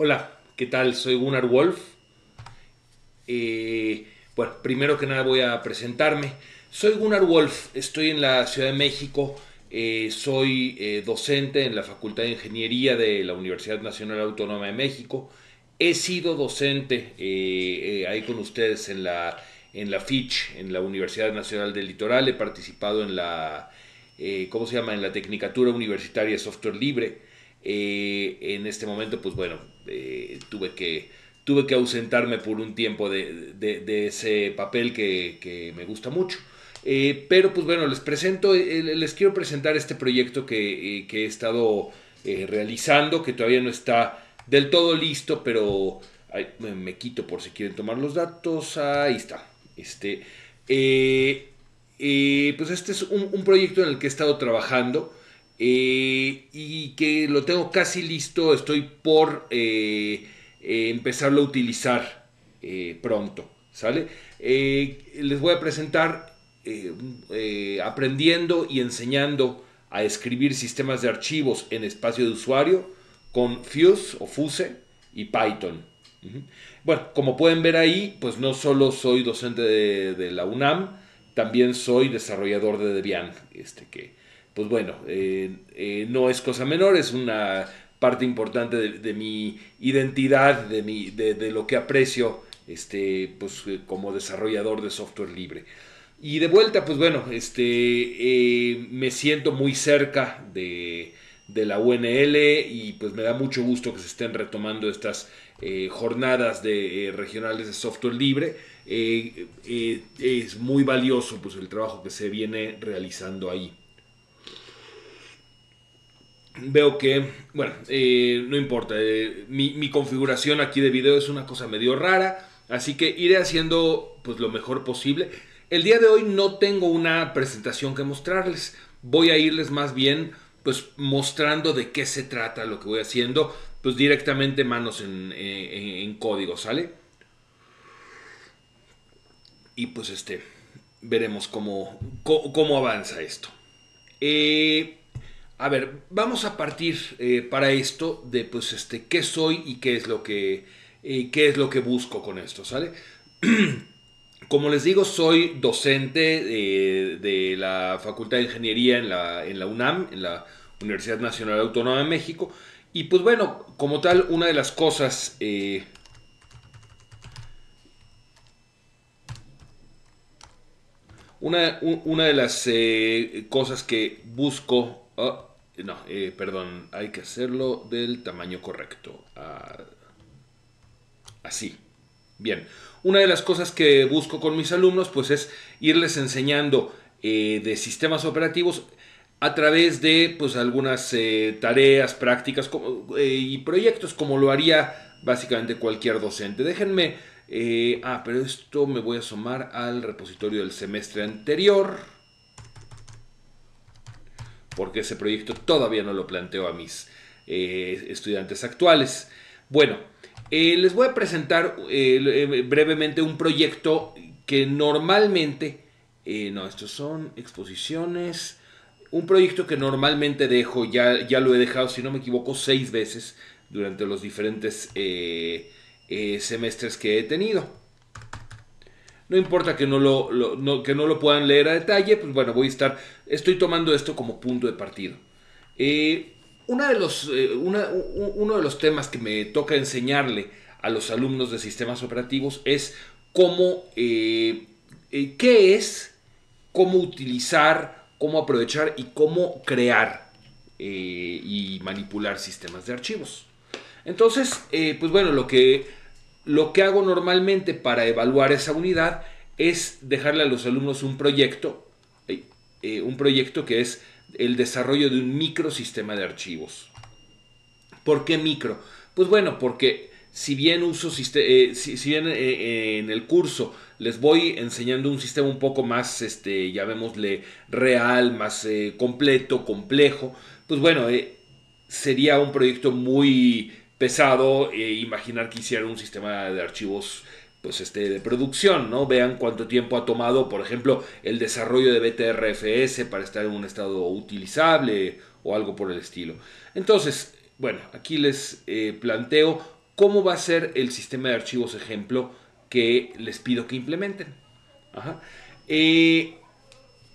Hola, ¿qué tal? Soy Gunnar Wolf. Eh, bueno, primero que nada voy a presentarme. Soy Gunnar Wolf, estoy en la Ciudad de México, eh, soy eh, docente en la Facultad de Ingeniería de la Universidad Nacional Autónoma de México. He sido docente ahí con ustedes en la, en la FICH, en la Universidad Nacional del Litoral. He participado en la, ¿cómo se llama? En la Tecnicatura Universitaria de Software Libre. en este momento, pues bueno, eh, tuve, que, tuve que ausentarme por un tiempo de, ese papel que, me gusta mucho. Eh, pero pues bueno, les presento, eh, les quiero presentar este proyecto que, he estado realizando, que todavía no está del todo listo, pero me, quito por si quieren tomar los datos. Ahí está. Este, pues este es un, proyecto en el que he estado trabajando. Eh, y que lo tengo casi listo, estoy por eh, eh, empezarlo a utilizar pronto, ¿sale? les voy a presentar aprendiendo y enseñando a escribir sistemas de archivos en espacio de usuario con Fuse o Fuse y Python. Bueno, como pueden ver ahí, pues no solo soy docente de, de la UNAM, también soy desarrollador de Debian, este que pues bueno, eh, eh, no es cosa menor, es una parte importante de, mi identidad, de, mi, de, lo que aprecio este, pues, eh, como desarrollador de software libre. Y de vuelta, pues bueno, este, me siento muy cerca de, la UNL y pues me da mucho gusto que se estén retomando estas jornadas de, regionales de software libre. es muy valioso pues, el trabajo que se viene realizando ahí veo que, bueno, eh, no importa, eh, mi, configuración aquí de video es una cosa medio rara, así que iré haciendo pues lo mejor posible. El día de hoy no tengo una presentación que mostrarles, voy a irles más bien pues mostrando de qué se trata lo que voy haciendo, pues directamente manos en, en código, ¿sale? Y pues este, veremos cómo, cómo, avanza esto. Eh, a ver, vamos a partir eh, para esto de pues este qué soy y qué es lo que eh, qué es lo que busco con esto, ¿sale? Como les digo, soy docente de, la Facultad de Ingeniería en la, UNAM, en la Universidad Nacional Autónoma de México. Y pues bueno, como tal, una de las cosas... Eh, una, de las cosas que busco... Oh, no, eh, perdón, hay que hacerlo del tamaño correcto. Ah, así. Bien. Una de las cosas que busco con mis alumnos pues es irles enseñando eh, de sistemas operativos a través de pues algunas eh, tareas, prácticas y proyectos como lo haría básicamente cualquier docente. Déjenme, ah, pero esto me voy a asomar al repositorio del semestre anterior porque ese proyecto todavía no lo planteo a mis eh, estudiantes actuales. Bueno, eh, les voy a presentar eh, brevemente un proyecto que normalmente, no, estos son exposiciones, un proyecto que normalmente dejo, ya, ya lo he dejado, si no me equivoco, seis veces durante los diferentes semestres que he tenido. No importa que no lo, que no lo puedan leer a detalle, pues bueno, voy a estar, estoy tomando esto como punto de partido. Eh, una de los, eh, uno de los temas que me toca enseñarle a los alumnos de sistemas operativos es cómo, eh, qué es, cómo utilizar, cómo aprovechar y cómo crear y manipular sistemas de archivos. Entonces, pues bueno, lo que lo que hago normalmente para evaluar esa unidad es dejarle a los alumnos un proyecto, eh, un proyecto que es el desarrollo de un microsistema de archivos. ¿Por qué micro? Pues bueno, porque si bien uso eh, si, bien eh, en el curso les voy enseñando un sistema un poco más, este, real, más completo, complejo, pues bueno, sería un proyecto muy pesado eh, imaginar que hicieran un sistema de archivos pues este de producción, ¿no? Vean cuánto tiempo ha tomado, por ejemplo, el desarrollo de BTRFS para estar en un estado utilizable o algo por el estilo. Entonces, bueno, aquí les eh, planteo cómo va a ser el sistema de archivos ejemplo que les pido que implementen. Eh,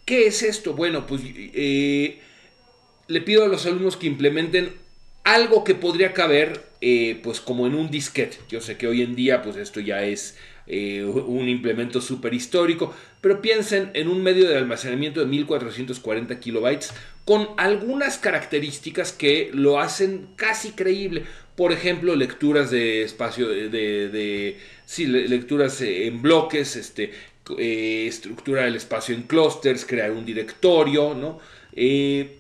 ¿Qué es esto? Bueno, pues le pido a los alumnos que implementen algo que podría caber eh, pues como en un disquete. Yo sé que hoy en día pues esto ya es un implemento súper histórico, pero piensen en un medio de almacenamiento de 1440 kilobytes con algunas características que lo hacen casi creíble. Por ejemplo, lecturas de espacio de, sí, lecturas en bloques, este, eh, estructura del espacio en clusters, crear un directorio, ¿no? Eh,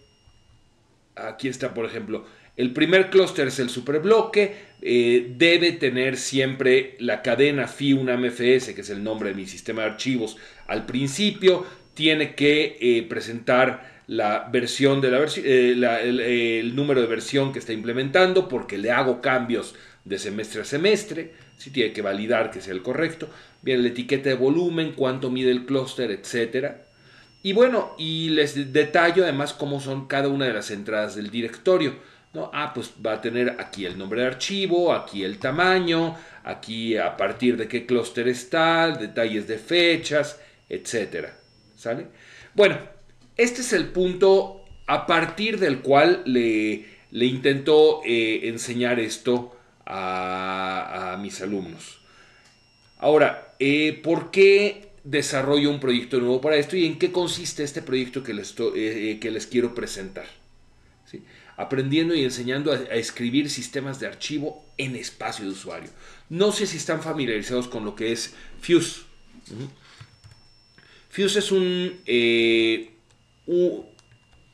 aquí está, por ejemplo, el primer clúster es el superbloque, eh, debe tener siempre la cadena FI1MFS, que es el nombre de mi sistema de archivos, al principio, tiene que presentar la versión de la versión, el, número de versión que está implementando, porque le hago cambios de semestre a semestre, si tiene que validar que sea el correcto, bien la etiqueta de volumen, cuánto mide el clúster, etc. Y bueno, y les detallo además cómo son cada una de las entradas del directorio. ¿No? Ah, pues va a tener aquí el nombre de archivo, aquí el tamaño, aquí a partir de qué clúster está, detalles de fechas, etc. ¿Sale? Bueno, este es el punto a partir del cual le, intento eh, enseñar esto a, mis alumnos. Ahora, eh, ¿por qué desarrollo un proyecto nuevo para esto y en qué consiste este proyecto que les, eh, que les quiero presentar? Aprendiendo y enseñando a, escribir sistemas de archivo en espacio de usuario. No sé si están familiarizados con lo que es Fuse. Fuse es un, eh, un,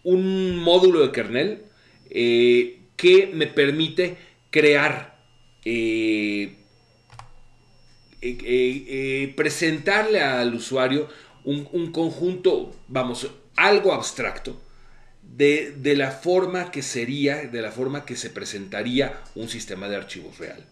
un, módulo de kernel que me permite crear eh, eh, eh, presentarle al usuario un, conjunto, vamos, algo abstracto de, la forma que sería, de la forma que se presentaría un sistema de archivos real.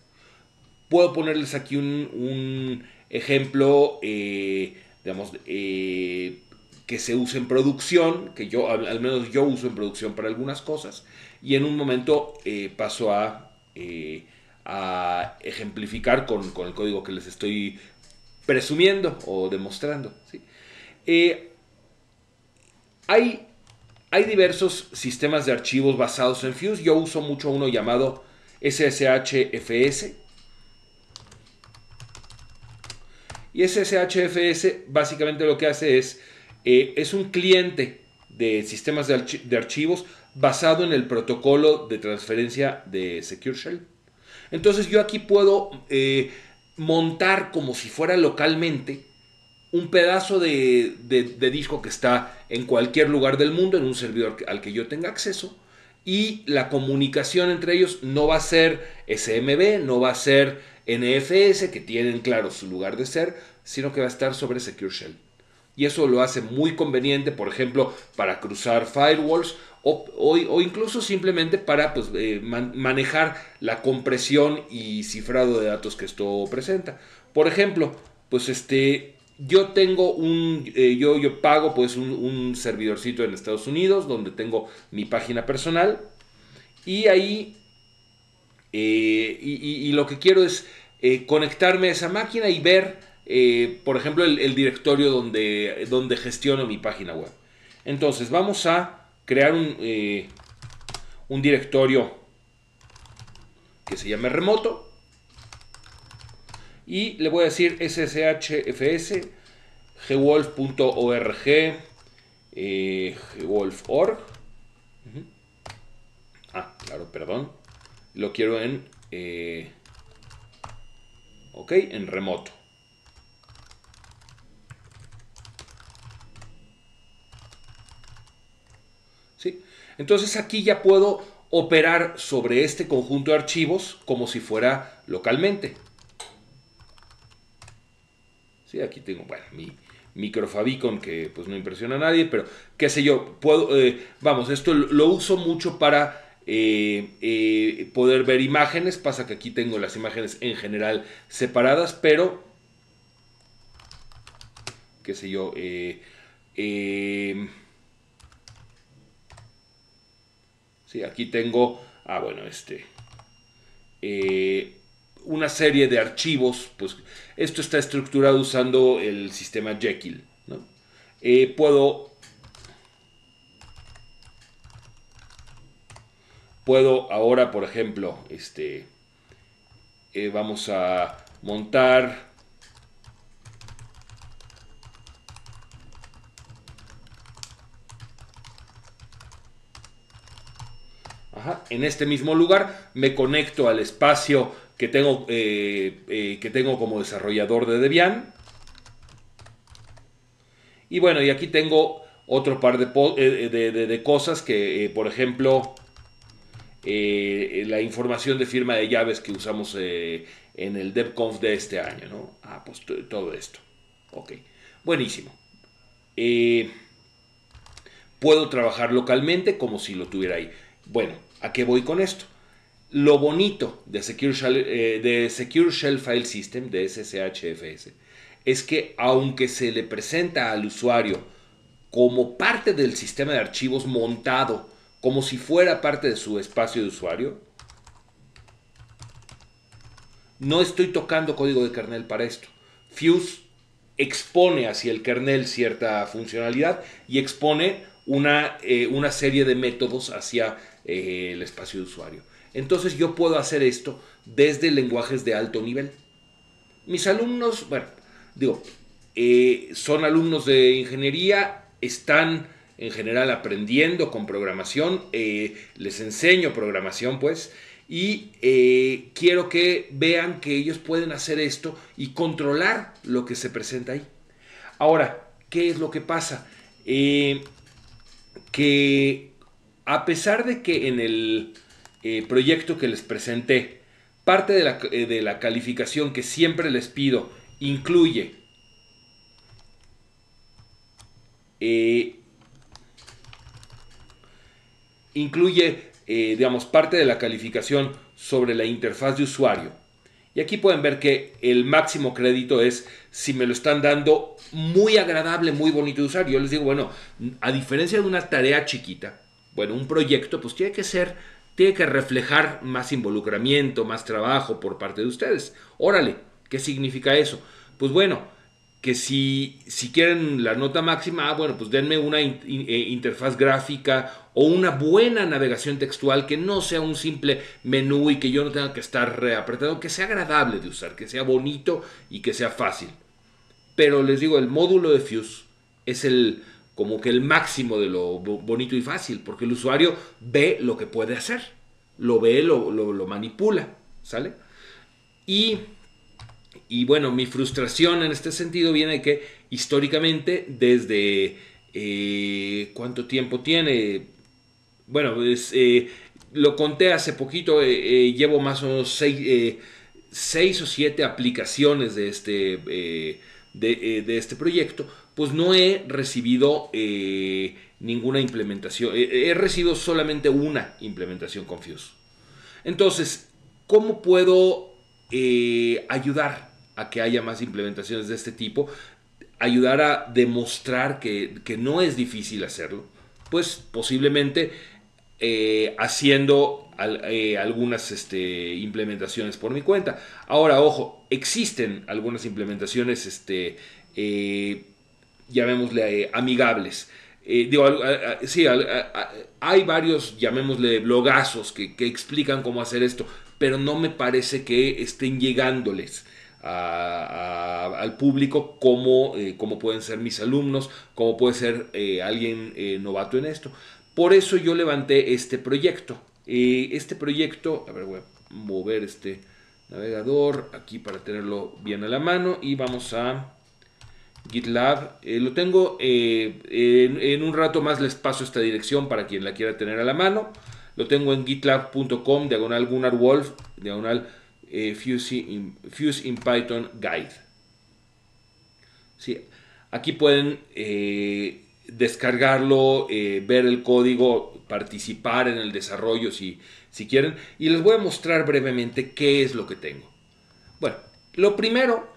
Puedo ponerles aquí un, ejemplo, digamos, que se use en producción, que yo, al, menos yo uso en producción para algunas cosas, y en un momento paso a a ejemplificar con, el código que les estoy presumiendo o demostrando. Eh, hay, hay diversos sistemas de archivos basados en Fuse. Yo uso mucho uno llamado SSHFS. Y SSHFS básicamente lo que hace es, eh, es un cliente de sistemas de, archivos basado en el protocolo de transferencia de Secure Shell. Entonces yo aquí puedo eh, montar como si fuera localmente un pedazo de, disco que está en cualquier lugar del mundo, en un servidor al que yo tenga acceso, y la comunicación entre ellos no va a ser SMB, no va a ser NFS, que tienen claro su lugar de ser, sino que va a estar sobre Secure Shell. Y eso lo hace muy conveniente, por ejemplo, para cruzar firewalls o, incluso simplemente para pues, eh, manejar la compresión y cifrado de datos que esto presenta. Por ejemplo, pues este, yo tengo un, eh, yo, yo pago pues un, servidorcito en Estados Unidos donde tengo mi página personal y ahí, eh, y, lo que quiero es conectarme a esa máquina y ver, por ejemplo, el, el, directorio donde, donde gestiono mi página web. Entonces vamos a crear un, eh, un directorio que se llame remoto y le voy a decir sshfs gwolf.org eh, gwolf.org ah claro perdón. Lo quiero en eh, ok en remoto. Entonces aquí ya puedo operar sobre este conjunto de archivos como si fuera localmente. Sí, aquí tengo, bueno, mi microfabicon que pues no impresiona a nadie, pero qué sé yo, puedo, eh, vamos, esto lo uso mucho para eh, eh, poder ver imágenes, pasa que aquí tengo las imágenes en general separadas, pero qué sé yo, eh, Sí, aquí tengo, ah, bueno, este, eh, una serie de archivos, pues esto está estructurado usando el sistema Jekyll. Eh, puedo, puedo ahora, por ejemplo, este, eh, vamos a montar en este mismo lugar me conecto al espacio que tengo, eh, eh, que tengo como desarrollador de Debian. Y bueno, y aquí tengo otro par de, eh, cosas que, por ejemplo, la información de firma de llaves que usamos en el DevConf de este año, ¿no? Ah, pues todo esto. Ok, buenísimo. puedo trabajar localmente como si lo tuviera ahí. Bueno, ¿a qué voy con esto? Lo bonito de Secure, Shell, eh, de Secure Shell File System, de SSHFS, es que aunque se le presenta al usuario como parte del sistema de archivos montado, como si fuera parte de su espacio de usuario, no estoy tocando código de kernel para esto. Fuse expone hacia el kernel cierta funcionalidad y expone una, eh, una serie de métodos hacia eh, el espacio de usuario. Entonces yo puedo hacer esto desde lenguajes de alto nivel. Mis alumnos, bueno, digo, eh, son alumnos de ingeniería, están en general aprendiendo con programación, les enseño programación pues, y quiero que vean que ellos pueden hacer esto y controlar lo que se presenta ahí. Ahora, ¿qué es lo que pasa? que a pesar de que en el eh, proyecto que les presenté, parte de la, eh, de la calificación que siempre les pido incluye eh, incluye, digamos, parte de la calificación sobre la interfaz de usuario. Y aquí pueden ver que el máximo crédito es si me lo están dando muy agradable, muy bonito de usar. Yo les digo, bueno, a diferencia de una tarea chiquita, bueno, un proyecto pues tiene que ser, tiene que reflejar más involucramiento, más trabajo por parte de ustedes. Órale, ¿qué significa eso? Pues bueno, que si, si quieren la nota máxima, ah, bueno, pues denme una eh, interfaz gráfica o una buena navegación textual que no sea un simple menú y que yo no tenga que estar reapretando, que sea agradable de usar, que sea bonito y que sea fácil. Pero les digo, el módulo de Fuse es el como que el máximo de lo bonito y fácil, porque el usuario ve lo que puede hacer, lo ve, lo, lo, manipula, ¿sale? Y, y, bueno, mi frustración en este sentido viene de que históricamente, desde eh, cuánto tiempo tiene, bueno, eh, lo conté hace poquito, eh, llevo más o menos seis, seis, o siete aplicaciones de este, de, de este proyecto, pues no he recibido eh, ninguna implementación. He, recibido solamente una implementación con Fuse. Entonces, ¿cómo puedo eh, ayudar a que haya más implementaciones de este tipo? Ayudar a demostrar que, no es difícil hacerlo. Pues posiblemente eh, haciendo algunas este, implementaciones por mi cuenta. Ahora, ojo, existen algunas implementaciones este, llamémosle, eh, amigables. Eh, digo, sí, hay varios, llamémosle, blogazos que, explican cómo hacer esto, pero no me parece que estén llegándoles al público como, eh, como, pueden ser mis alumnos, como puede ser alguien novato en esto. Por eso yo levanté este proyecto. este proyecto, a ver, voy a mover este navegador aquí para tenerlo bien a la mano y vamos a GitLab. Eh, lo tengo, eh, en, un rato más les paso esta dirección para quien la quiera tener a la mano. Lo tengo en gitlab.com, diagonal Gunnar Wolf, diagonal eh, Fuse, in, Python Guide. Sí, aquí pueden descargarlo, ver el código, participar en el desarrollo si, si quieren. Y les voy a mostrar brevemente qué es lo que tengo. Bueno, lo primero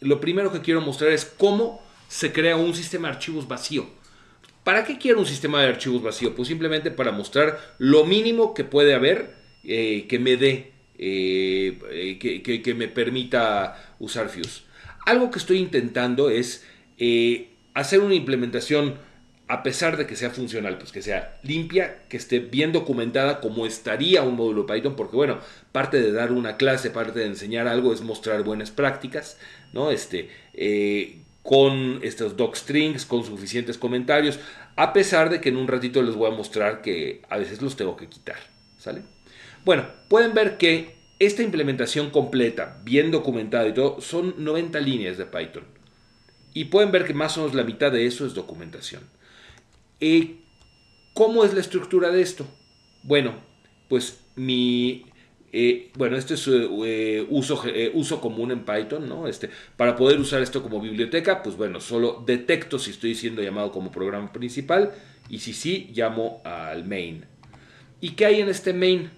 lo primero que quiero mostrar es cómo se crea un sistema de archivos vacío. ¿Para qué quiero un sistema de archivos vacío? Pues simplemente para mostrar lo mínimo que puede haber eh, que me dé eh, que, me permita usar Fuse. Algo que estoy intentando es eh, hacer una implementación, a pesar de que sea funcional, pues que sea limpia, que esté bien documentada como estaría un módulo Python, porque bueno, parte de dar una clase, parte de enseñar algo es mostrar buenas prácticas, ¿no? Este, eh, con estos docstrings, con suficientes comentarios, a pesar de que en un ratito les voy a mostrar que a veces los tengo que quitar, ¿sale? Bueno, pueden ver que esta implementación completa, bien documentada y todo, son 90 líneas de Python. Y pueden ver que más o menos la mitad de eso es documentación. Eh, ¿Cómo es la estructura de esto? Bueno, pues mi... Eh, bueno, este es eh, uso, uso común en Python, ¿no? Este, para poder usar esto como biblioteca, pues bueno, solo detecto si estoy siendo llamado como programa principal y si sí, llamo al main. ¿Y qué hay en este main?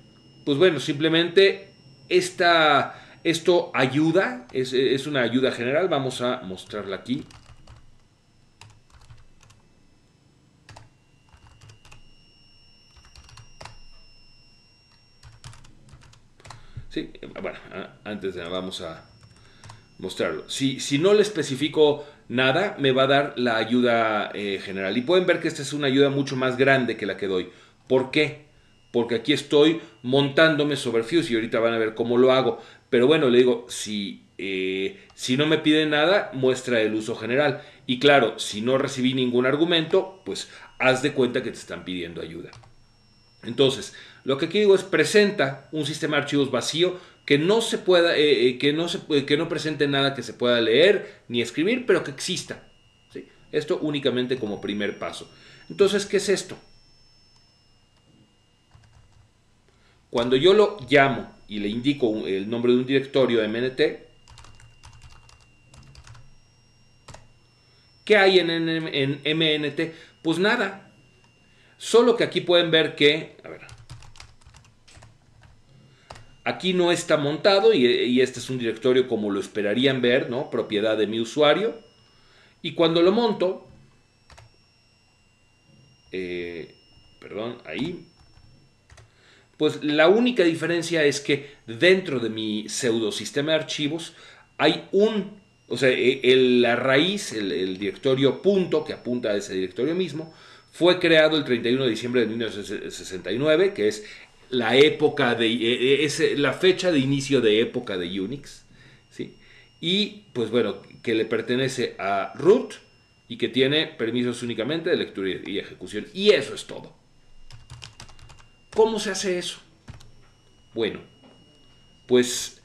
pues bueno, simplemente esta, esto ayuda, es, una ayuda general, vamos a mostrarla aquí. Bueno, antes de vamos a mostrarlo. Si, si no le especifico nada, me va a dar la ayuda eh, general. Y pueden ver que esta es una ayuda mucho más grande que la que doy. ¿Por qué? porque aquí estoy montándome sobre Fuse y ahorita van a ver cómo lo hago. Pero bueno, le digo, si, eh, si no me pide nada, muestra el uso general. Y claro, si no recibí ningún argumento, pues haz de cuenta que te están pidiendo ayuda. Entonces, lo que aquí digo es presenta un sistema de archivos vacío que no se pueda, eh, eh, que, no se, que no presente nada que se pueda leer ni escribir, pero que exista. ¿sí? Esto únicamente como primer paso. Entonces, ¿qué es esto? Cuando yo lo llamo y le indico el nombre de un directorio MNT, ¿qué hay en, en, MNT? Pues nada. Solo que aquí pueden ver que, a ver, aquí no está montado y, este es un directorio como lo esperarían ver, ¿no? Propiedad de mi usuario. Y cuando lo monto, eh, perdón, ahí, pues la única diferencia es que dentro de mi pseudo sistema de archivos hay un, o sea, e, la raíz, el, directorio punto, que apunta a ese directorio mismo, fue creado el 31 de diciembre de 1969, que es la época de, e, e, es la fecha de inicio de época de Unix, ¿sí? Y pues bueno, que le pertenece a root y que tiene permisos únicamente de lectura y ejecución. Y eso es todo. ¿Cómo se hace eso? Bueno, pues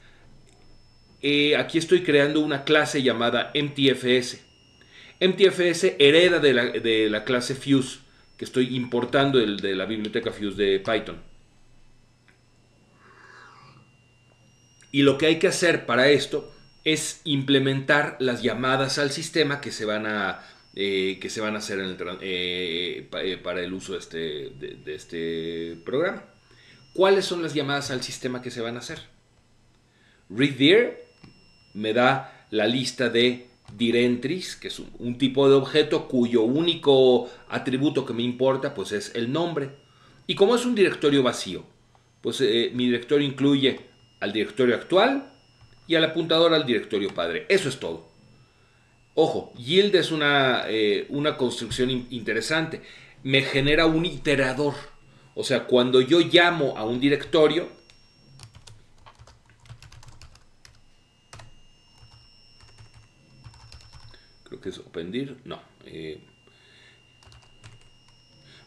eh, aquí estoy creando una clase llamada MTFS. MTFS hereda de la, clase Fuse que estoy importando de la biblioteca Fuse de Python. Y lo que hay que hacer para esto es implementar las llamadas al sistema que se van a eh, que se van a hacer eh, eh, para el uso de este, de, este, programa. ¿Cuáles son las llamadas al sistema que se van a hacer? readDir me da la lista de direntries, que es un, tipo de objeto cuyo único atributo que me importa pues es el nombre. Y como es un directorio vacío, pues mi directorio incluye al directorio actual y al apuntador al directorio padre. Eso es todo. Ojo, yield es una, eh, una construcción interesante. Me genera un iterador. O sea, cuando yo llamo a un directorio, es OpenDir, no. Eh,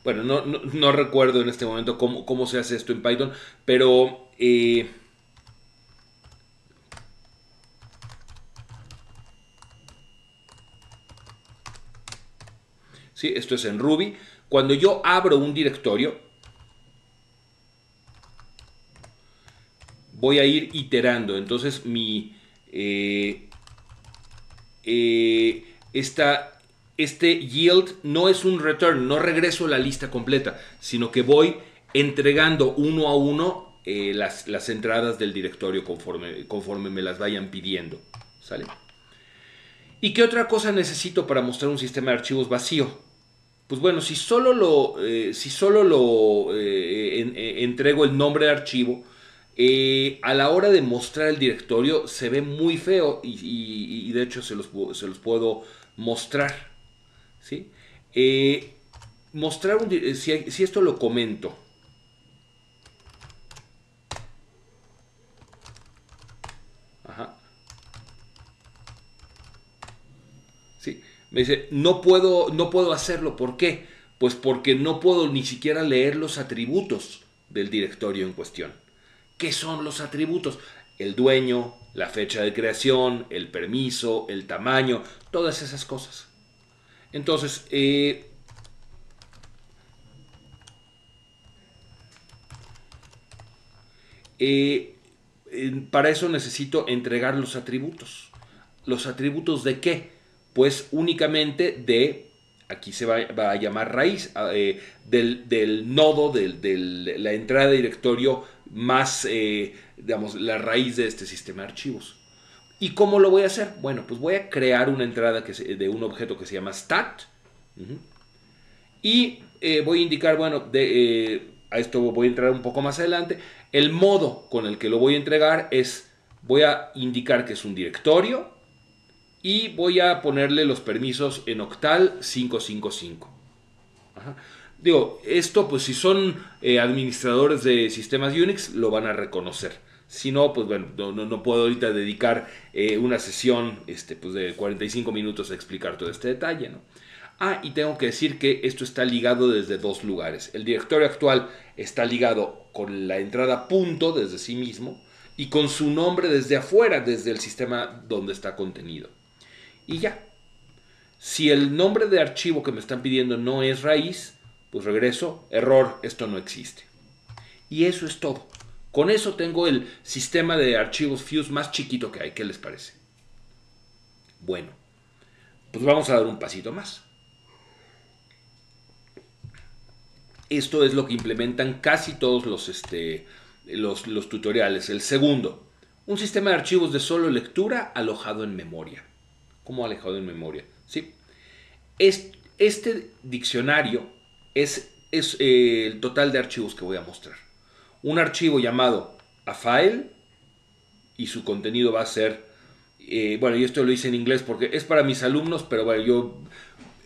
bueno, no, recuerdo en este momento cómo, cómo, se hace esto en Python, pero eh, ¿sí? Esto es en Ruby. Cuando yo abro un directorio, voy a ir iterando. Entonces mi... Eh, eh, este yield no es un return, no regreso la lista completa, sino que voy entregando uno a uno eh, las, las, entradas del directorio conforme, conforme me las vayan pidiendo. ¿Sale? ¿Y qué otra cosa necesito para mostrar un sistema de archivos vacío? Pues bueno, si solo lo, eh, si solo lo eh, eh, entrego el nombre de archivo, a la hora de mostrar el directorio se ve muy feo y, de hecho se los, puedo mostrar. ¿sí? Eh, mostrar un, si, si esto lo comento. Ajá. Me dice, no puedo, no puedo hacerlo. ¿Por qué? Pues porque no puedo ni siquiera leer los atributos del directorio en cuestión. ¿Qué son los atributos? El dueño, la fecha de creación, el permiso, el tamaño, todas esas cosas. Entonces, eh, eh, para eso necesito entregar los atributos. ¿Los atributos de qué? Pues únicamente de aquí se va, a llamar raíz, ah, eh, del, nodo, de la entrada de directorio más, digamos, la raíz de este sistema de archivos. ¿Y cómo lo voy a hacer? Bueno, pues voy a crear una entrada que de un objeto que se llama stat. Y eh, voy a indicar, bueno, de, a esto voy a entrar un poco más adelante. El modo con el que lo voy a entregar es, voy a indicar que es un directorio, y voy a ponerle los permisos en octal 555. Digo, esto pues si son eh, administradores de sistemas Unix lo van a reconocer. Si no, pues bueno, no, puedo ahorita dedicar eh, una sesión este, pues de 45 minutos a explicar todo este detalle. ¿no? Ah, y tengo que decir que esto está ligado desde dos lugares. El directorio actual está ligado con la entrada punto desde sí mismo y con su nombre desde afuera, desde el sistema donde está contenido y ya. Si el nombre de archivo que me están pidiendo no es raíz, pues regreso, error, esto no existe. Y eso es todo. Con eso tengo el sistema de archivos Fuse más chiquito que hay. ¿Qué les parece? Bueno, pues vamos a dar un pasito más. Esto es lo que implementan casi todos los, este, los, los tutoriales. El segundo, un sistema de archivos de solo lectura alojado en memoria como alejado en memoria. ¿sí? Este, diccionario es, es eh, el total de archivos que voy a mostrar. Un archivo llamado a file y su contenido va a ser, eh, bueno, y esto lo hice en inglés porque es para mis alumnos, pero bueno, yo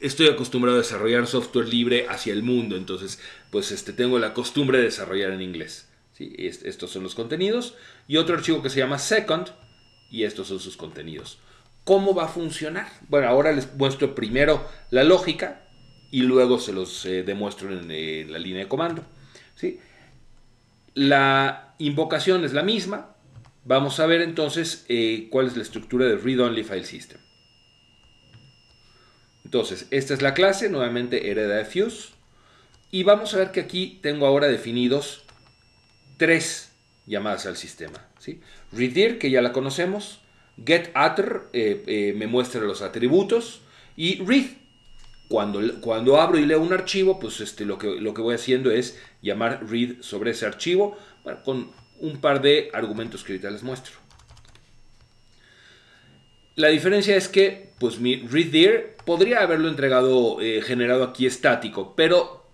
estoy acostumbrado a desarrollar software libre hacia el mundo, entonces pues este, tengo la costumbre de desarrollar en inglés. ¿sí? estos son los contenidos. Y otro archivo que se llama second, y estos son sus contenidos. ¿Cómo va a funcionar? Bueno, ahora les muestro primero la lógica y luego se los eh, demuestro en la línea de comando. ¿sí? La invocación es la misma. Vamos a ver entonces eh, cuál es la estructura de Read Only File System. Entonces, esta es la clase, nuevamente hereda de Fuse. Y vamos a ver que aquí tengo ahora definidos tres llamadas al sistema. ¿sí? Que ya la conocemos, getAtter eh, eh, me muestra los atributos y read. Cuando, abro y leo un archivo, pues este, lo, que, lo que voy haciendo es llamar read sobre ese archivo con un par de argumentos que ahorita les muestro. La diferencia es que pues mi read podría haberlo entregado, eh, generado aquí estático, pero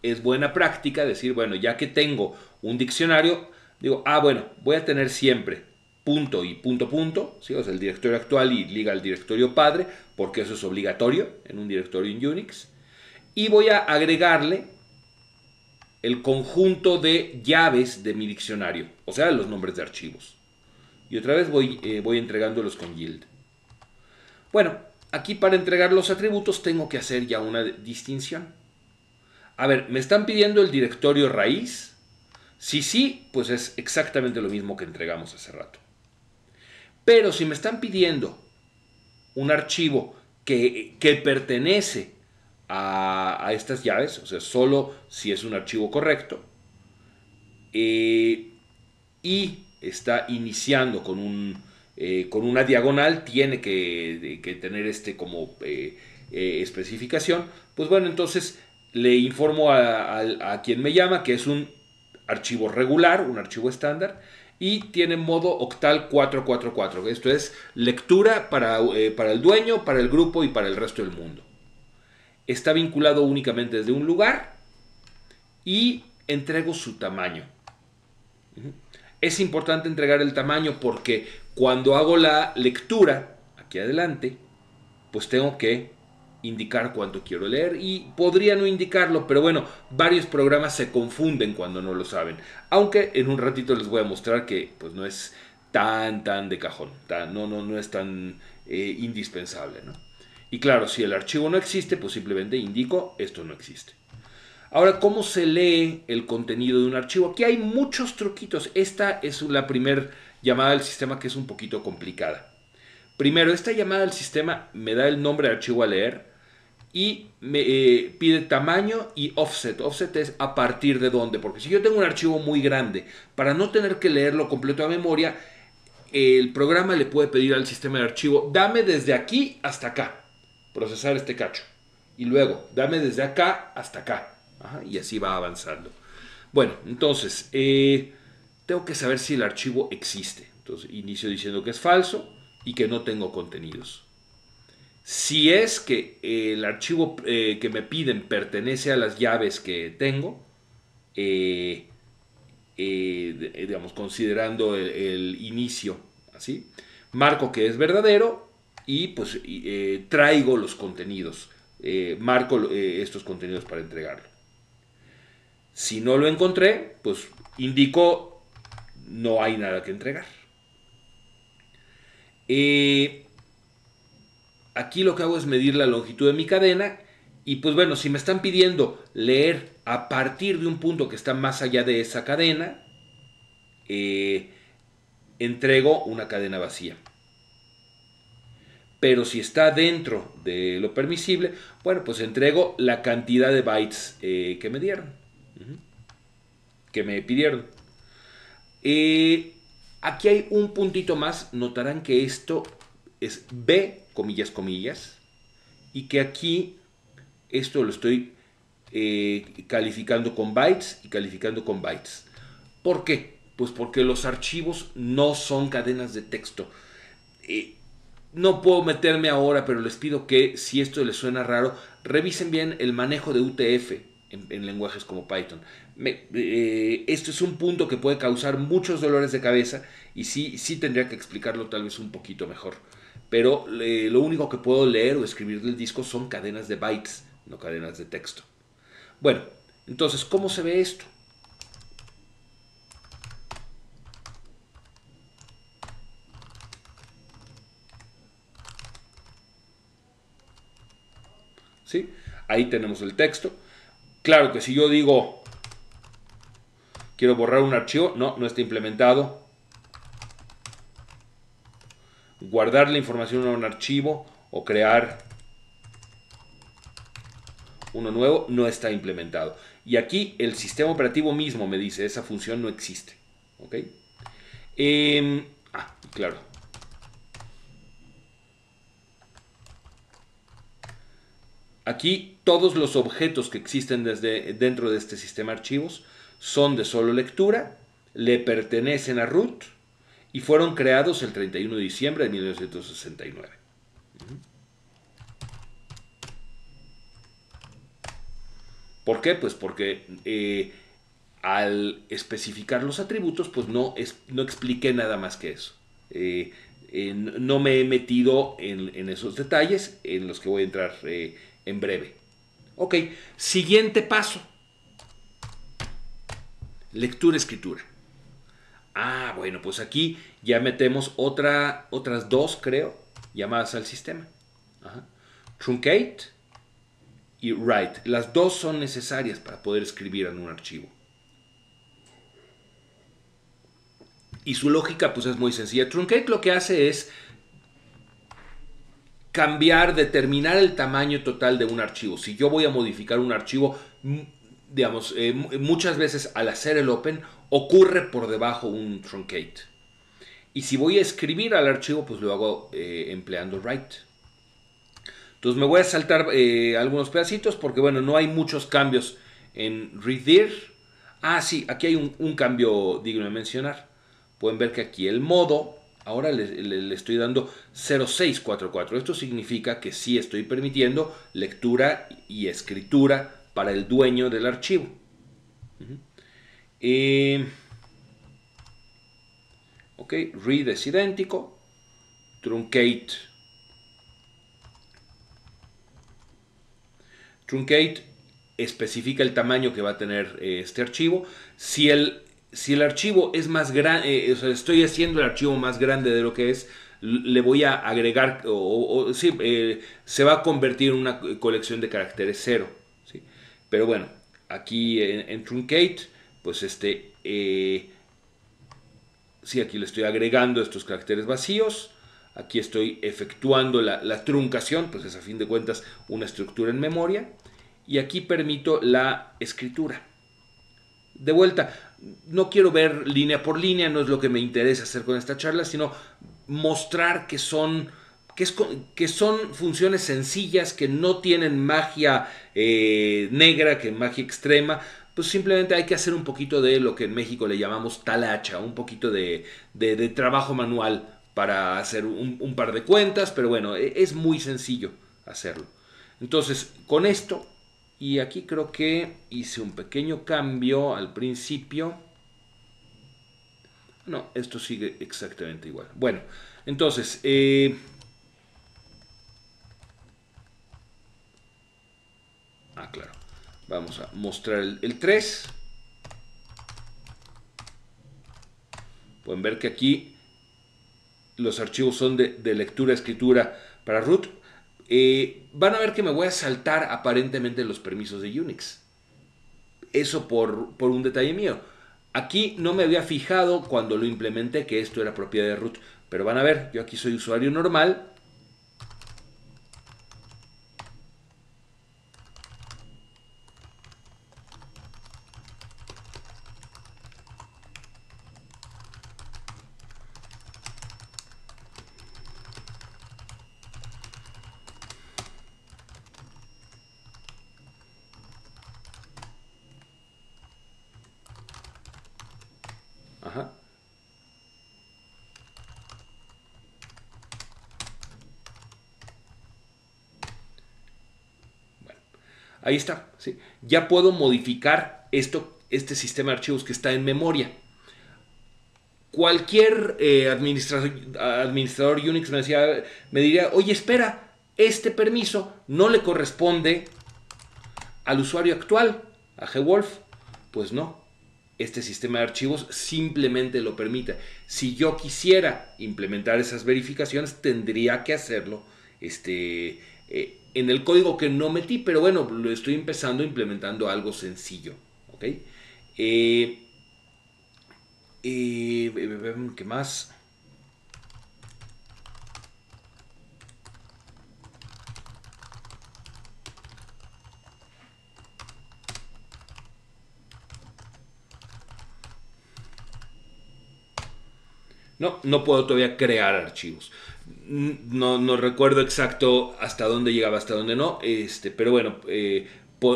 es buena práctica decir, bueno, ya que tengo un diccionario, digo, ah, bueno, voy a tener siempre punto y punto punto, o sea, el directorio actual y liga al directorio padre, porque eso es obligatorio en un directorio en Unix. Y voy a agregarle el conjunto de llaves de mi diccionario, o sea, los nombres de archivos. Y otra vez voy, eh, voy entregándolos con yield. Bueno, aquí para entregar los atributos tengo que hacer ya una distinción. A ver, me están pidiendo el directorio raíz. Si sí, pues es exactamente lo mismo que entregamos hace rato. Pero si me están pidiendo un archivo que, pertenece a, estas llaves, o sea, solo si es un archivo correcto, eh, y está iniciando con, un, eh, con una diagonal, tiene que, tener este como eh, especificación, pues bueno, entonces le informo a, a quien me llama que es un archivo regular, un archivo estándar, y tiene modo octal 444. Esto es lectura para, eh, para, el dueño, para el grupo y para el resto del mundo. Está vinculado únicamente desde un lugar y entrego su tamaño. Es importante entregar el tamaño porque cuando hago la lectura, aquí adelante, pues tengo que indicar cuánto quiero leer y podría no indicarlo, pero bueno, varios programas se confunden cuando no lo saben. Aunque en un ratito les voy a mostrar que pues no es tan tan de cajón, no, no, no es tan eh, indispensable. ¿no? Y claro, si el archivo no existe, pues simplemente indico esto no existe. Ahora, ¿cómo se lee el contenido de un archivo? Aquí hay muchos truquitos. Esta es la primera llamada al sistema que es un poquito complicada. Primero, esta llamada al sistema me da el nombre de archivo a leer y me eh, pide tamaño y offset. Offset es a partir de dónde, porque si yo tengo un archivo muy grande, para no tener que leerlo completo a memoria, el programa le puede pedir al sistema de archivo, dame desde aquí hasta acá, procesar este cacho. Y luego, dame desde acá hasta acá. y así va avanzando. Bueno, entonces, eh, tengo que saber si el archivo existe. Entonces, inicio diciendo que es falso y que no tengo contenidos. Si es que el archivo eh, que me piden pertenece a las llaves que tengo, eh, eh, digamos, considerando el, inicio, así, marco que es verdadero y pues traigo los contenidos, marco estos contenidos para entregarlo. Si no lo encontré, pues indico no hay nada que entregar. Eh, aquí lo que hago es medir la longitud de mi cadena y pues bueno, si me están pidiendo leer a partir de un punto que está más allá de esa cadena, eh, entrego una cadena vacía. Pero si está dentro de lo permisible, bueno, pues entrego la cantidad de bytes eh, que me dieron, que me pidieron. Aquí hay un puntito más, notarán que esto es B, comillas, comillas, y que aquí esto lo estoy eh, calificando con bytes y calificando con bytes. ¿Por qué? Pues porque los archivos no son cadenas de texto. Eh, no puedo meterme ahora, pero les pido que si esto les suena raro, revisen bien el manejo de UTF en, lenguajes como Python. Eh, esto es un punto que puede causar muchos dolores de cabeza y sí, sí tendría que explicarlo tal vez un poquito mejor. Pero lo único que puedo leer o escribir del disco son cadenas de bytes, no cadenas de texto. Bueno, entonces, ¿cómo se ve esto? ¿Sí? Ahí tenemos el texto. Claro que si yo digo, quiero borrar un archivo, no, no está implementado. Guardar la información en un archivo o crear uno nuevo no está implementado. Y aquí el sistema operativo mismo me dice, esa función no existe. Em, ah, claro. Aquí todos los objetos que existen desde, dentro de este sistema de archivos son de solo lectura, le pertenecen a root y fueron creados el 31 de diciembre de 1969. ¿Por qué? Pues porque eh, al especificar los atributos, pues no, no expliqué nada más que eso. Eh, no me he metido en, esos detalles en los que voy a entrar eh, en breve. Ok, siguiente paso. Lectura, escritura. Ah, bueno, pues aquí ya metemos otra, otras dos, creo, llamadas al sistema. Truncate y write. Las dos son necesarias para poder escribir en un archivo. Y su lógica pues es muy sencilla. Truncate lo que hace es cambiar, determinar el tamaño total de un archivo. Si yo voy a modificar un archivo, digamos, eh, muchas veces al hacer el open ocurre por debajo un truncate. Y si voy a escribir al archivo, pues lo hago eh, empleando write. Entonces me voy a saltar eh, algunos pedacitos porque, bueno, no hay muchos cambios en redir. Ah, sí, aquí hay un cambio digno de mencionar. Pueden ver que aquí el modo Ahora le, estoy dando 0644. Esto significa que sí estoy permitiendo lectura y escritura para el dueño del archivo. Eh, Ok, read es idéntico. Truncate. Truncate especifica el tamaño que va a tener eh, este archivo. Si el, si el archivo es más grande, eh, o sea, estoy haciendo el archivo más grande de lo que es, le voy a agregar, o, sí, eh, se va a convertir en una colección de caracteres cero. ¿sí? Pero bueno, aquí en, Truncate, pues este, eh, sí, aquí le estoy agregando estos caracteres vacíos. Aquí estoy efectuando la, la, truncación, pues es a fin de cuentas una estructura en memoria. Y aquí permito la escritura. De vuelta, no quiero ver línea por línea, no es lo que me interesa hacer con esta charla, sino mostrar que son, que, es, que son funciones sencillas, que no tienen magia eh, negra, que magia extrema, pues simplemente hay que hacer un poquito de lo que en México le llamamos talacha, un poquito de, de, trabajo manual para hacer un, par de cuentas, pero bueno, e, es muy sencillo hacerlo. Entonces, con esto, y aquí creo que hice un pequeño cambio al principio, no, esto sigue exactamente igual. Bueno, entonces... Eh, ah, claro. Vamos a mostrar el, 3. Pueden ver que aquí los archivos son de, lectura-escritura para root. Eh, van a ver que me voy a saltar aparentemente los permisos de Unix. Eso por, por un detalle mío. Aquí no me había fijado cuando lo implementé que esto era propiedad de root, pero van a ver, yo aquí soy usuario normal. Ahí está. ¿sí? Ya puedo modificar esto, este sistema de archivos que está en memoria. Cualquier eh, administrador, Unix me, decía, me diría, oye, espera, este permiso no le corresponde al usuario actual, a GWolf. Pues no, este sistema de archivos simplemente lo permite. Si yo quisiera implementar esas verificaciones, tendría que hacerlo este, eh, en el código que no metí, pero bueno, lo estoy empezando implementando algo sencillo. ¿ok? Eh, eh, ¿Qué más? No, no puedo todavía crear archivos. No, no recuerdo exacto hasta dónde llegaba, hasta dónde no, este, pero bueno, eh,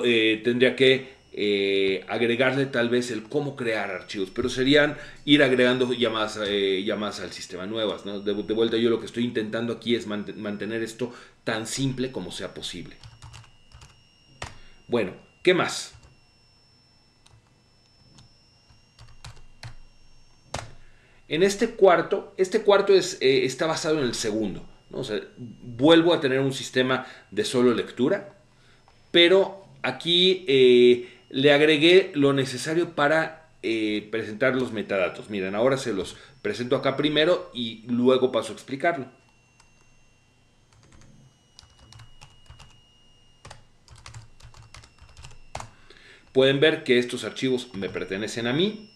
eh, tendría que eh, agregarle tal vez el cómo crear archivos, pero serían ir agregando llamadas, llamadas al sistema nuevas. ¿no? De, de, vuelta yo lo que estoy intentando aquí es mantener esto tan simple como sea posible. Bueno, ¿qué más? En este cuarto, este cuarto eh, está basado en el segundo. vuelvo a tener un sistema de solo lectura, pero aquí eh, le agregué lo necesario para eh, presentar los metadatos. Miren, ahora se los presento acá primero y luego paso a explicarlo. Pueden ver que estos archivos me pertenecen a mí.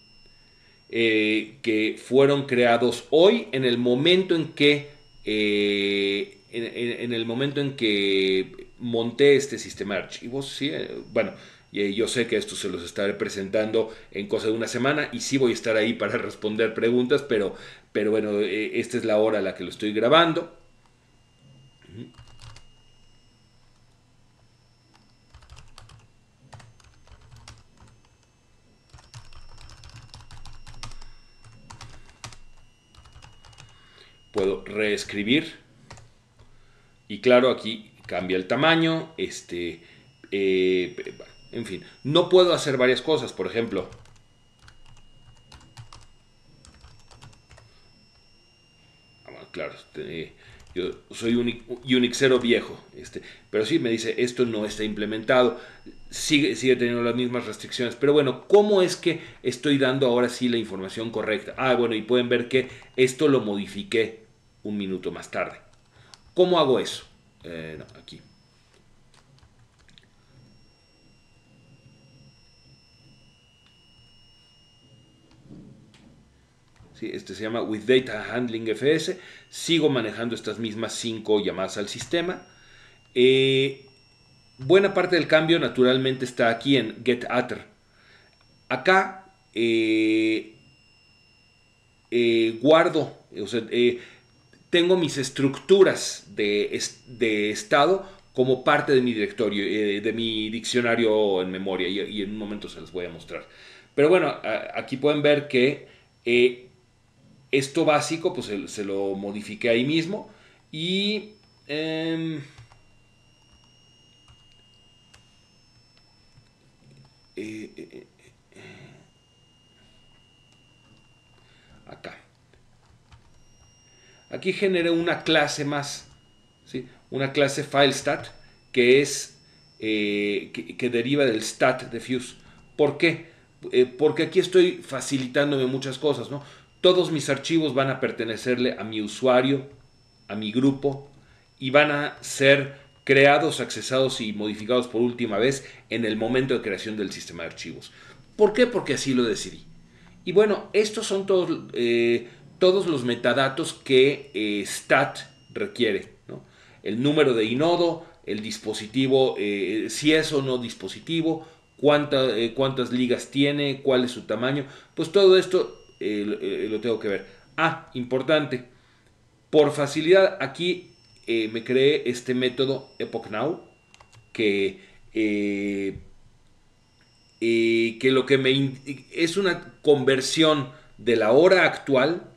Eh, que fueron creados hoy en el momento en que eh, en, el momento en que monté este sistema de archivos ¿sí? Eh, bueno yo sé que esto se los estaré presentando en cosa de una semana y sí voy a estar ahí para responder preguntas pero pero bueno esta es la hora a la que lo estoy grabando puedo reescribir. Y claro aquí cambia el tamaño este eh, en fin no puedo hacer varias cosas por ejemplo. Claro, este, yo soy un Unixero viejo, este, pero sí me dice, esto no está implementado, sigue, sigue teniendo las mismas restricciones, pero bueno, ¿cómo es que estoy dando ahora sí la información correcta? Ah, bueno, y pueden ver que esto lo modifiqué un minuto más tarde. ¿Cómo hago eso? Eh, aquí. este se llama With Data Handling FS. Sigo manejando estas mismas cinco llamadas al sistema. Eh, buena parte del cambio naturalmente está aquí en GetAtter. Acá eh, eh, guardo, o sea, tengo mis estructuras de, de, estado como parte de mi directorio, de mi diccionario en memoria y, en un momento se los voy a mostrar. Pero bueno, aquí pueden ver que esto básico, pues se, lo modifiqué ahí mismo. Y... Em, eh, eh, eh, acá. Aquí generé una clase más, ¿sí? una clase FileStat que es que, que, deriva del stat de Fuse. ¿Por qué? porque aquí estoy facilitándome muchas cosas, ¿no? Todos mis archivos van a pertenecerle a mi usuario, a mi grupo, y van a ser creados, accesados y modificados por última vez en el momento de creación del sistema de archivos. ¿Por qué? Porque así lo decidí. Y bueno, estos son todos, eh, todos los metadatos que eh, STAT requiere. El número de inodo, el dispositivo, eh, si es o no dispositivo, cuántas ligas tiene, cuál es su tamaño. Pues todo esto eh, lo tengo que ver. Ah, importante. Por facilidad, aquí eh, me creé este método Epoch Now, que, eh, que lo que me es una conversión de la hora actual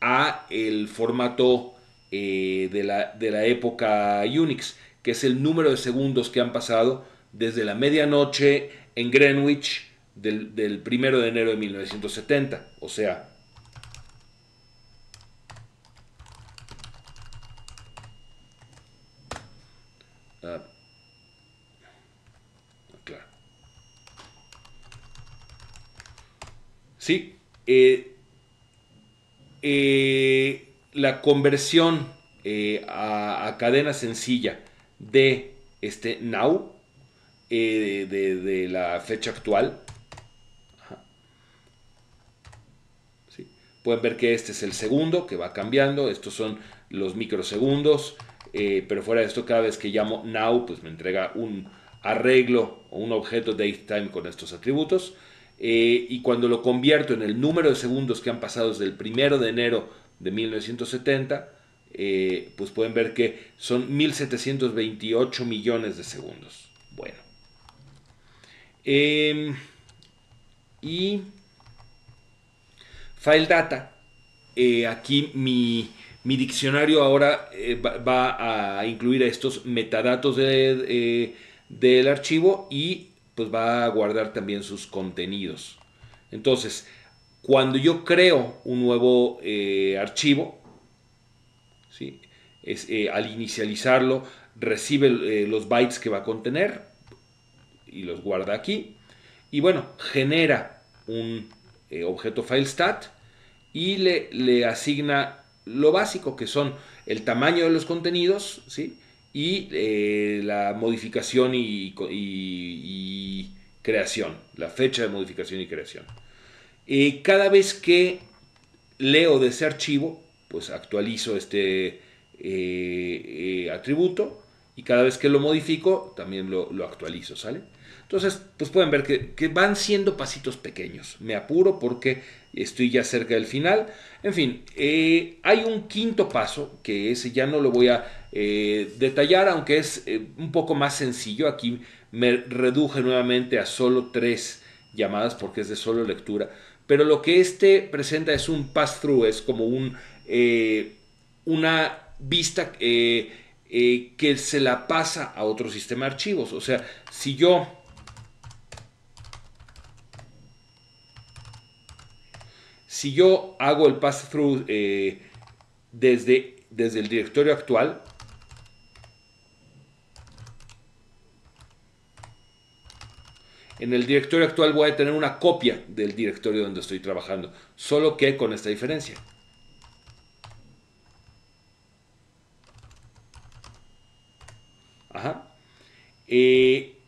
a el formato de, la, de la época Unix, que es el número de segundos que han pasado desde la medianoche en Greenwich del, del primero de enero de 1970. O sea, ah, claro. Sí, eh, eh, la conversión eh, a, cadena sencilla de este now de, de, la fecha actual Pueden ver que este es el segundo que va cambiando. Estos son los microsegundos. Eh, pero fuera de esto, cada vez que llamo now, pues me entrega un arreglo o un objeto datetime con estos atributos. Eh, y cuando lo convierto en el número de segundos que han pasado desde el primero de enero de 1970, eh, pues pueden ver que son 1728 millones de segundos. Bueno. Em, y File Data, eh, aquí mi, diccionario ahora va, a incluir estos metadatos de, del archivo y pues va a guardar también sus contenidos. Entonces, cuando yo creo un nuevo eh, archivo, ¿sí? es, al inicializarlo, recibe los bytes que va a contener y los guarda aquí. Y bueno, genera un eh, objeto FileStat y le, le, asigna lo básico que son el tamaño de los contenidos ¿sí? Y eh, la modificación y, creación, la fecha de modificación y creación. Eh, cada vez que leo de ese archivo, pues actualizo este atributo y cada vez que lo modifico también lo, lo actualizo, ¿sale? Entonces, pues pueden ver que, van siendo pasitos pequeños. Me apuro porque estoy ya cerca del final. En fin, eh, hay un quinto paso que ese ya no lo voy a eh, detallar, aunque es eh, un poco más sencillo. Aquí me reduje nuevamente a solo tres llamadas porque es de solo lectura. Pero lo que este presenta es un pass-through, es como un, una vista que se la pasa a otro sistema de archivos. O sea, si yo si yo hago el pass-through eh, desde, desde el directorio actual. En el directorio actual voy a tener una copia del directorio donde estoy trabajando, solo que con esta diferencia. Ajá. Eh,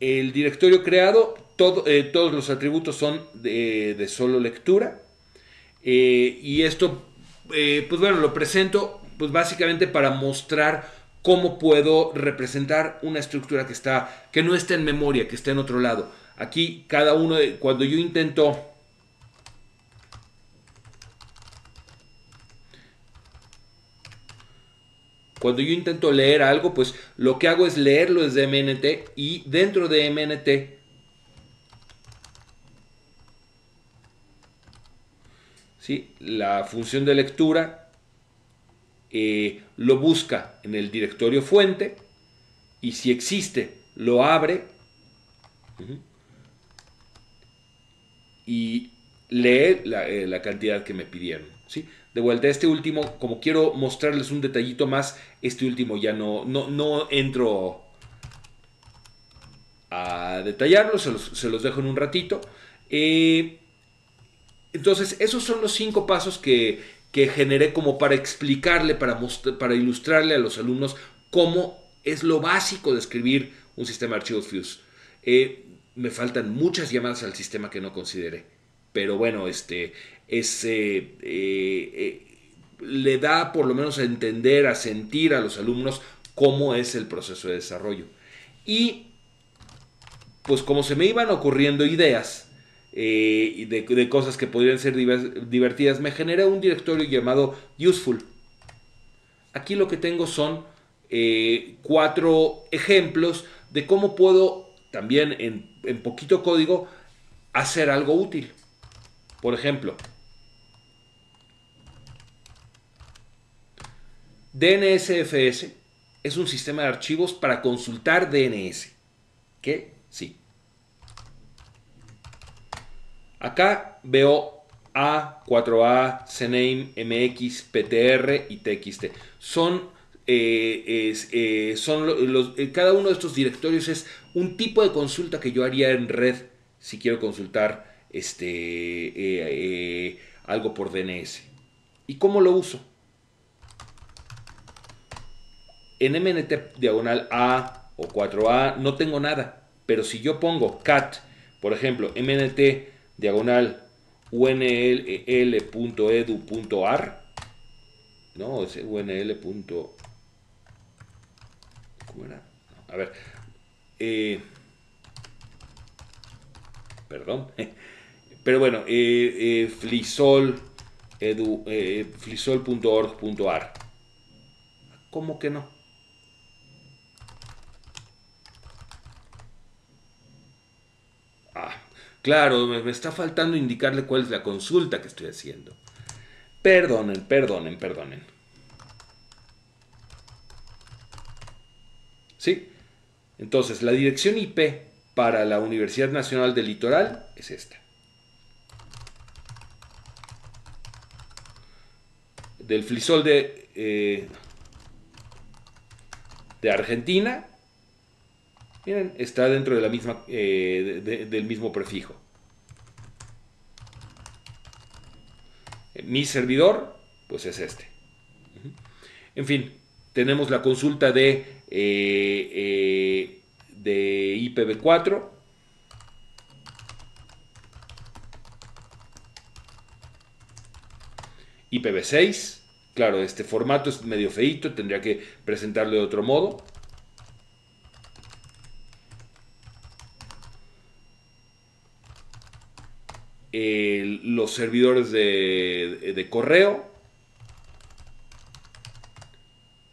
el directorio creado, eh, todos los atributos son de, solo lectura. Eh, y esto, pues bueno, lo presento pues básicamente para mostrar cómo puedo representar una estructura que está, que no está en memoria, que está en otro lado. Aquí cada uno, cuando yo intento Cuando yo intento leer algo, pues lo que hago es leerlo desde MNT y dentro de MNT ¿sí? la función de lectura eh, lo busca en el directorio fuente y si existe lo abre y lee la, eh, cantidad que me pidieron. ¿sí? De vuelta, este último, como quiero mostrarles un detallito más, este último ya no, no, entro a detallarlo, se los, dejo en un ratito. Eh, entonces, esos son los cinco pasos que, generé como para explicarle, para, para ilustrarle a los alumnos cómo es lo básico de escribir un sistema de archivos Fuse. Eh, me faltan muchas llamadas al sistema que no consideré. Pero bueno, este, es, eh, eh, le da por lo menos a entender, a sentir a los alumnos cómo es el proceso de desarrollo. Y pues como se me iban ocurriendo ideas eh, de, cosas que podrían ser divertidas, me generé un directorio llamado Useful. Aquí lo que tengo son cuatro ejemplos de cómo puedo también en, en poquito código hacer algo útil. Por ejemplo, DNSFS es un sistema de archivos para consultar DNS. ¿Qué? Sí. Acá veo A, 4A, CNAME, MX, PTR y TXT. Son, eh, eh, son los, eh, cada uno de estos directorios es un tipo de consulta que yo haría en red si quiero consultar este, algo por DNS. ¿Y cómo lo uso? En MNT diagonal A o 4A no tengo nada, pero si yo pongo cat, por ejemplo, MNT diagonal unl.edu.ar, no, es unl. ¿Cómo a ver, eh, perdón, pero bueno, eh, eh, flisol, edu, flisol.org.ar. ¿Cómo que no? Claro, me, está faltando indicarle cuál es la consulta que estoy haciendo. Perdonen, perdonen, perdonen. ¿Sí? Entonces, la dirección IP para la Universidad Nacional del Litoral es esta. Del flisol de, eh, de Argentina Miren, está dentro de la misma, eh, del mismo prefijo. Mi servidor, pues es este. En fin, tenemos la consulta de, eh, eh, de IPv4. IPv6. Claro, este formato es medio feito, tendría que presentarlo de otro modo. Los servidores de, correo,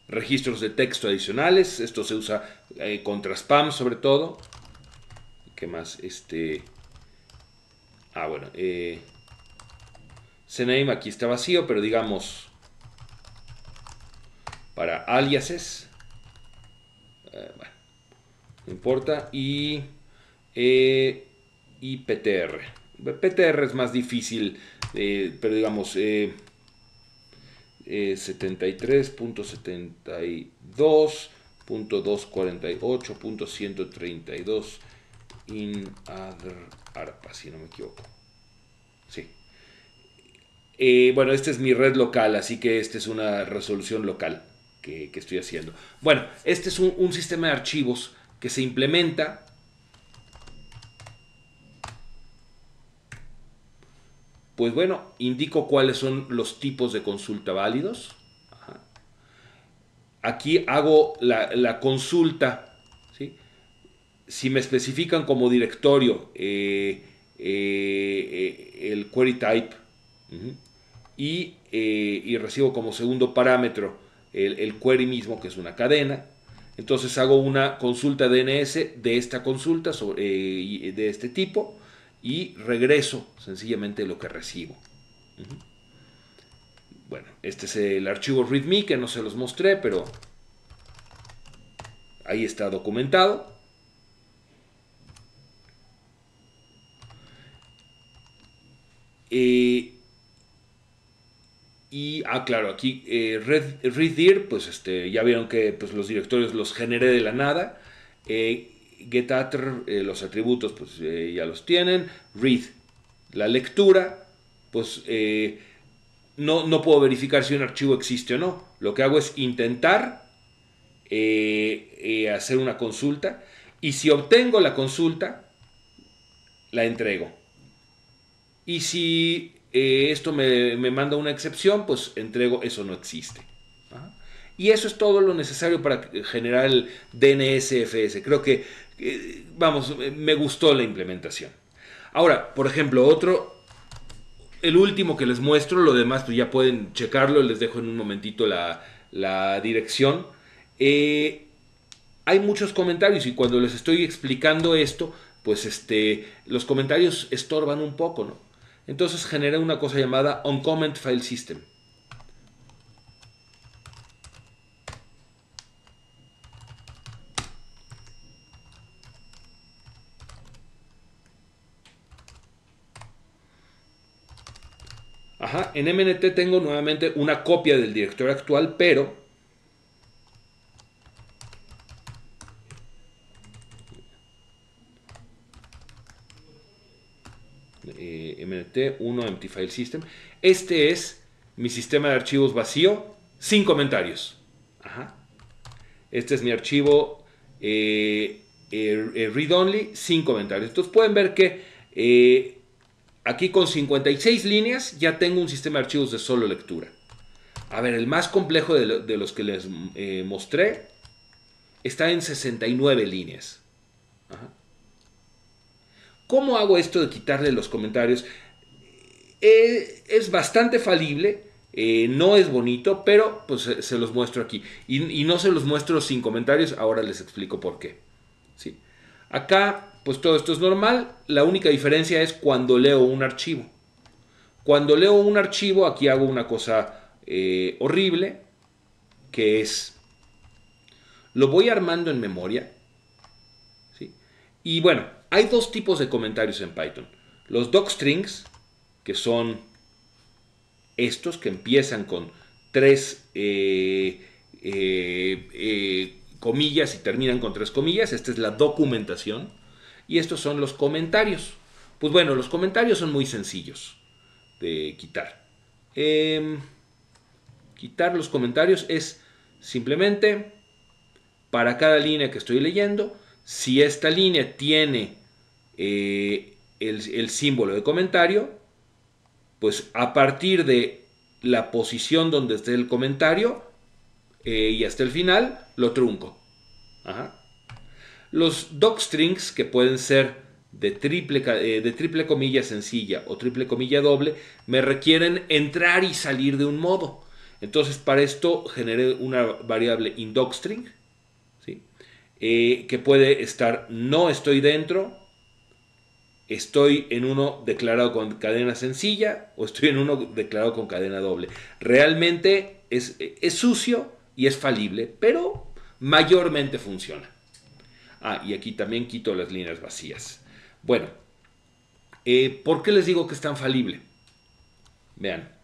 registros de texto adicionales, esto se usa eh, contra spam sobre todo. ¿Qué más? Este. Ah, bueno. Eh, CNAME aquí está vacío, pero digamos. Para aliases. Eh, bueno. No importa. Y. Eh, y PTR. Es más difícil, eh, pero digamos, eh, 73.72.248.132 in other ARPA, si no me equivoco. Sí. Eh, bueno, esta es mi red local, así que esta es una resolución local que, estoy haciendo. Bueno, este es un, sistema de archivos que se implementa Pues bueno, indico cuáles son los tipos de consulta válidos. Aquí hago la, consulta. Si me especifican como directorio eh, eh, el query type y, recibo como segundo parámetro el, query mismo, que es una cadena. Entonces hago una consulta DNS de esta consulta sobre, eh, de este tipo y regreso sencillamente lo que recibo. Bueno, este es el archivo README que no se los mostré, pero ahí está documentado. Eh, y, ah, claro, aquí eh, pues este, ya vieron que pues, los directorios los generé de la nada. Eh, GetAtter, eh, los atributos, pues ya los tienen. Read, la lectura, pues no, no, puedo verificar si un archivo existe o no. Lo que hago es intentar hacer una consulta. Y si obtengo la consulta, la entrego. Y si eh, esto me, manda una excepción, pues entrego, eso no existe. Y eso es todo lo necesario para generar el DNSFS. Creo que, eh, vamos, me gustó la implementación. Ahora, por ejemplo, otro, el último que les muestro, lo demás pues ya pueden checarlo, les dejo en un momentito la, dirección. Eh, hay muchos comentarios y cuando les estoy explicando esto, pues este, los comentarios estorban un poco, ¿no? Entonces genera una cosa llamada onComment File System. Ajá, en MNT tengo nuevamente una copia del directorio actual, pero MNT1 Empty File System. Este es mi sistema de archivos vacío sin comentarios. Este es mi archivo eh, eh, eh, read only sin comentarios. Entonces pueden ver que aquí con 56 líneas ya tengo un sistema de archivos de solo lectura. A ver, el más complejo de, los que les mostré está en 69 líneas. ¿Cómo hago esto de quitarle los comentarios? Eh, es bastante falible, eh, no es bonito, pero pues se, los muestro aquí. Y, no se los muestro sin comentarios, ahora les explico por qué. ¿Sí? Acá, pues todo esto es normal, la única diferencia es cuando leo un archivo. Cuando leo un archivo, aquí hago una cosa eh, horrible, que es, lo voy armando en memoria. ¿sí? Y bueno, hay dos tipos de comentarios en Python. Los docstrings, que son estos que empiezan con tres eh, eh, comillas y terminan con tres comillas. Esta es la documentación. Y estos son los comentarios. Pues bueno, los comentarios son muy sencillos de quitar. Em, quitar los comentarios es simplemente para cada línea que estoy leyendo, si esta línea tiene eh, el, símbolo de comentario, pues a partir de la posición donde esté el comentario eh, y hasta el final, lo trunco. Los docstrings, que pueden ser de triple, eh, de triple comilla sencilla o triple comilla doble, me requieren entrar y salir de un modo. Entonces, para esto generé una variable indocstring eh, que puede estar no estoy dentro, estoy en uno declarado con cadena sencilla o estoy en uno declarado con cadena doble. Realmente es, es sucio y es falible, pero mayormente funciona. Ah, y aquí también quito las líneas vacías. Bueno, eh, ¿por qué les digo que es tan falible? Vean.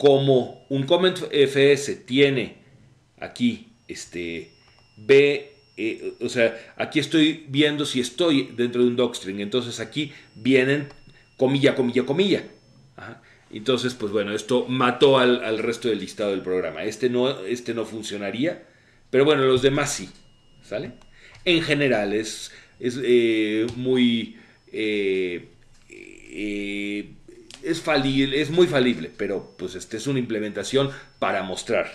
como un comment fs tiene aquí este b eh, o sea aquí estoy viendo si estoy dentro de un docstring entonces aquí vienen comilla comilla comilla entonces pues bueno esto mató al, resto del listado del programa este no este no funcionaría pero bueno los demás sí sale en general es es eh, muy eh, es falible, es muy falible, pero pues este es una implementación para mostrar.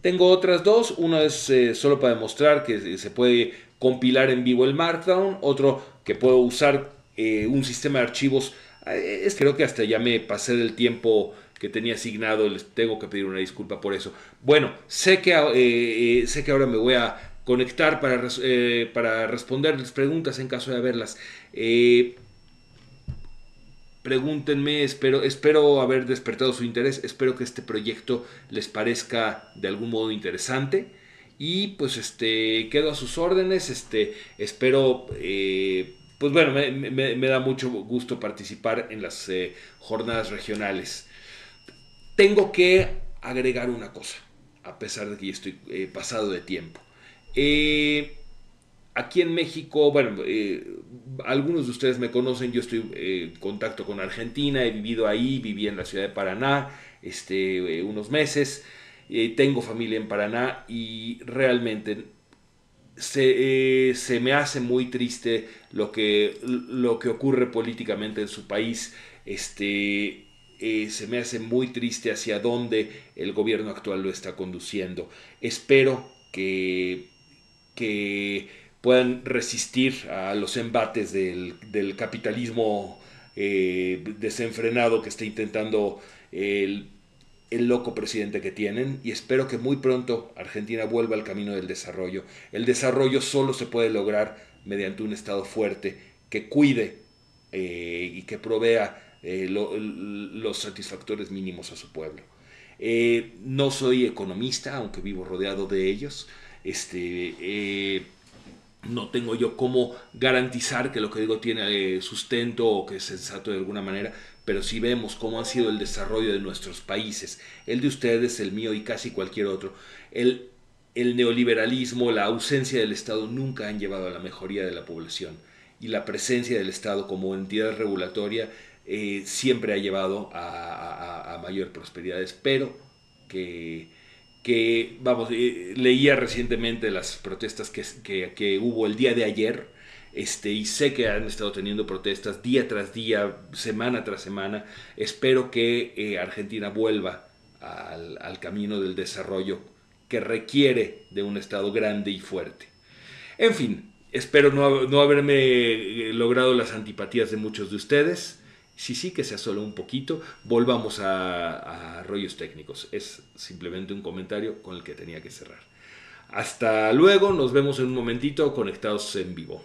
Tengo otras dos, una es eh, solo para demostrar que se puede compilar en vivo el Markdown, otro que puedo usar eh, un sistema de archivos. Eh, es, creo que hasta ya me pasé del tiempo que tenía asignado, les tengo que pedir una disculpa por eso. Bueno, sé que, sé que ahora me voy a conectar para, para responderles preguntas en caso de haberlas pregúntenme, espero, espero haber despertado su interés, espero que este proyecto les parezca de algún modo interesante y pues este quedo a sus órdenes, este espero eh, pues bueno, me, da mucho gusto participar en las eh, jornadas regionales. Tengo que agregar una cosa, a pesar de que estoy eh, pasado de tiempo. Aquí en México, bueno, eh, algunos de ustedes me conocen, yo estoy eh, en contacto con Argentina, he vivido ahí, viví en la ciudad de Paraná este, eh, unos meses, tengo familia en Paraná y realmente se, se, me hace muy triste lo que, lo que ocurre políticamente en su país. Este, se me hace muy triste hacia dónde el gobierno actual lo está conduciendo. Espero que, que puedan resistir a los embates del, capitalismo eh, desenfrenado que está intentando el, el loco presidente que tienen y espero que muy pronto Argentina vuelva al camino del desarrollo. El desarrollo solo se puede lograr mediante un Estado fuerte que cuide eh, y que provea eh, los satisfactores mínimos a su pueblo. no soy economista, aunque vivo rodeado de ellos. Este, no tengo yo cómo garantizar que lo que digo tiene eh, sustento o que es sensato de alguna manera, pero si vemos cómo ha sido el desarrollo de nuestros países, el de ustedes, el mío y casi cualquier otro, el, el neoliberalismo, la ausencia del Estado nunca han llevado a la mejoría de la población y la presencia del Estado como entidad regulatoria eh, siempre ha llevado a, mayor prosperidad. Espero que vamos, eh, leía recientemente las protestas que, que, hubo el día de ayer, este, y sé que han estado teniendo protestas día tras día, semana tras semana. Espero que eh, Argentina vuelva al, camino del desarrollo que requiere de un Estado grande y fuerte. En fin, espero no, no haberme eh, logrado las antipatías de muchos de ustedes. Sí, sí, que sea solo un poquito. Volvamos a, rollos técnicos. Es simplemente un comentario con el que tenía que cerrar. Hasta luego, nos vemos en un momentito conectados en vivo.